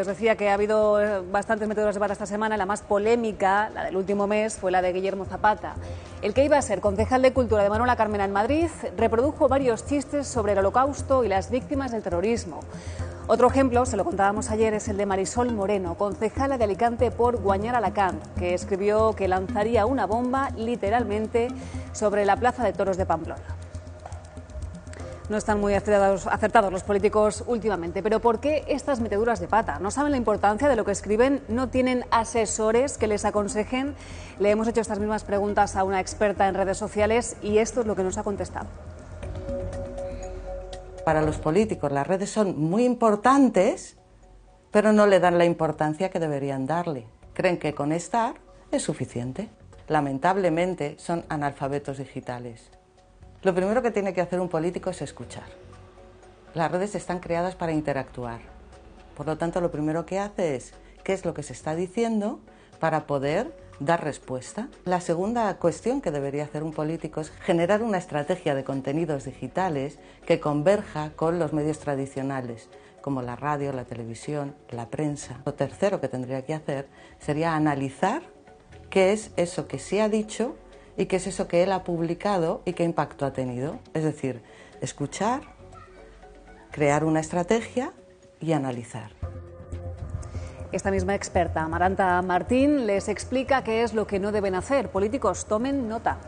Os decía que ha habido eh, bastantes métodos de debate esta semana. La más polémica, la del último mes, fue la de Guillermo Zapata. El que iba a ser concejal de Cultura de Manuela Carmena en Madrid reprodujo varios chistes sobre el holocausto y las víctimas del terrorismo. Otro ejemplo, se lo contábamos ayer, es el de Marisol Moreno, concejala de Alicante por Guañar Alacant, que escribió que lanzaría una bomba, literalmente, sobre la plaza de toros de Pamplona. No están muy acertados, los políticos últimamente. Pero ¿por qué estas meteduras de pata? ¿No saben la importancia de lo que escriben? ¿No tienen asesores que les aconsejen? Le hemos hecho estas mismas preguntas a una experta en redes sociales y esto es lo que nos ha contestado. Para los políticos las redes son muy importantes, pero no le dan la importancia que deberían darle. Creen que con estar es suficiente. Lamentablemente son analfabetos digitales. Lo primero que tiene que hacer un político es escuchar. Las redes están creadas para interactuar. Por lo tanto, lo primero que hace es qué es lo que se está diciendo para poder dar respuesta. La segunda cuestión que debería hacer un político es generar una estrategia de contenidos digitales que converja con los medios tradicionales, como la radio, la televisión, la prensa. Lo tercero que tendría que hacer sería analizar qué es eso que se ha dicho y qué es eso que él ha publicado y qué impacto ha tenido. Es decir, escuchar, crear una estrategia y analizar. Esta misma experta, Amaranta Martín, les explica qué es lo que no deben hacer. Políticos, tomen nota.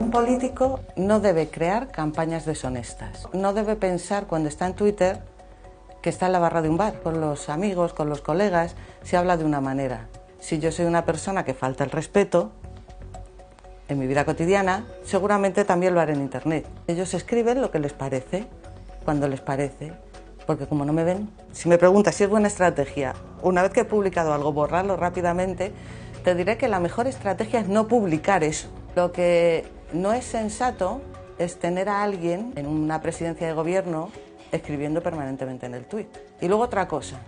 Un político no debe crear campañas deshonestas. No debe pensar cuando está en Twitter que está en la barra de un bar. Con los amigos, con los colegas, se habla de una manera. Si yo soy una persona que falta el respeto, en mi vida cotidiana, seguramente también lo haré en Internet. Ellos escriben lo que les parece, cuando les parece, porque como no me ven, si me preguntas si es buena estrategia, una vez que he publicado algo, borrarlo rápidamente, te diré que la mejor estrategia es no publicar eso. Lo que no es sensato es tener a alguien en una presidencia de gobierno escribiendo permanentemente en el tuit. Y luego otra cosa,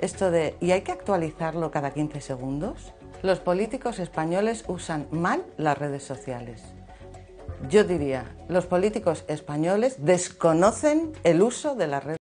esto de, ¿y hay que actualizarlo cada 15 segundos? Los políticos españoles usan mal las redes sociales. Yo diría, los políticos españoles desconocen el uso de las redes